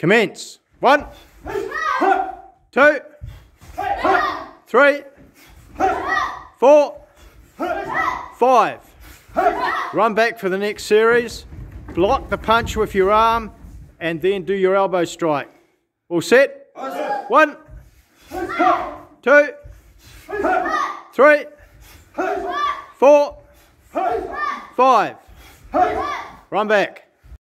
Commence. One, two, three, four, five. Run back for the next series. Block the punch with your arm and then do your elbow strike. All set? One, two, three, four, five. Run back.